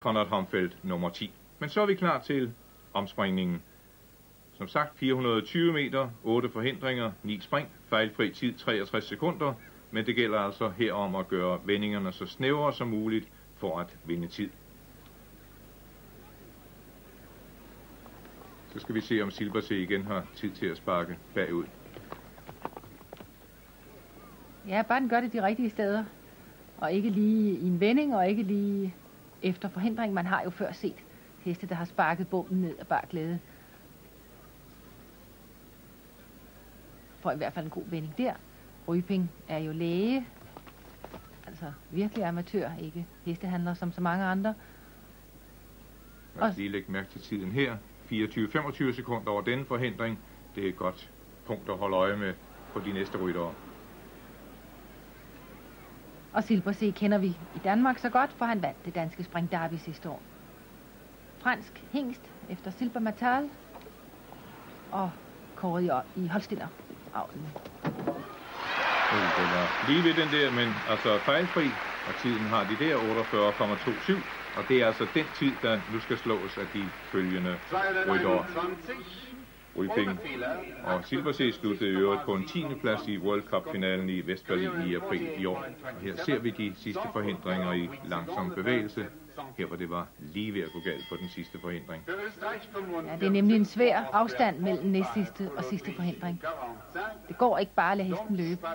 Konrad Homfeldt nummer 10. Men så er vi klar til omspringningen. Som sagt 420 meter, 8 forhindringer, 9 spring, fejlfri tid 63 sekunder, men det gælder altså her om at gøre vendingerne så snævre som muligt for at vinde tid. Så skal vi se, om Silberse igen har tid til at sparke bagud. Ja, bare den gør det de rigtige steder. Og ikke lige i en vending, og ikke lige efter forhindring. Man har jo før set heste, der har sparket bomben ned af bare glæde. For i hvert fald en god vending der. Ryping er jo læge, altså virkelig amatør, ikke hestehandler som så mange andre. Og lige lægge mærke til tiden her. 24-25 sekunder over denne forhindring. Det er et godt punkt at holde øje med på de næste ryttere. Og Silbersee kender vi i Danmark så godt, for han vandt det danske spring derby sidste år. Fransk hængst efter Silber Matal og kåret i, i Holstiner avlen. Oh, det var lige ved den der, men altså fejlfri, og tiden har de der 48,27, og det er altså den tid, der nu skal slås af de følgende ryttere. Ryping og Silbersee sluttede i øvrigt på en 10. plads i World Cup-finalen i Vestberlin i april i år. Og her ser vi de sidste forhindringer i langsom bevægelse. Her hvor det var lige ved at gå galt på den sidste forhindring. Ja, det er nemlig en svær afstand mellem næstsidste og sidste forhindring. Det går ikke bare at lade hesten løbe.